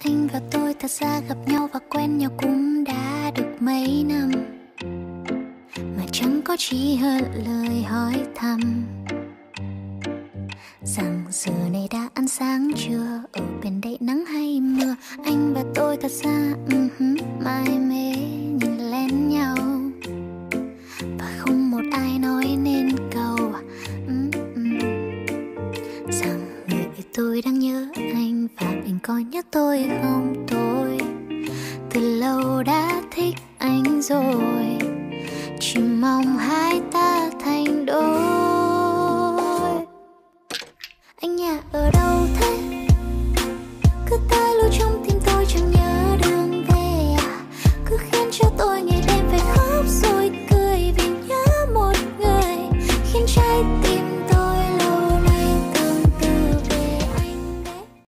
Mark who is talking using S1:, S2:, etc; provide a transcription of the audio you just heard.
S1: anh và tôi thật ra gặp nhau và quen nhau cũng đã được mấy năm. Mà chẳng có chi hơn lời hỏi thăm. Rằng giờ này đã ăn sáng chưa? Ở bên đây nắng hay mưa? Anh và tôi thật ra uh-huh, mãi mê nhìn lén nhau. Và không một ai nói nên câu uh-uh, rằng tôi đang nhớ anh và anh có nhớ tôi không? Tôi từ lâu đã thích anh rồi, chỉ mong hai ta thành đôi. Anh nhà ở đâu thế?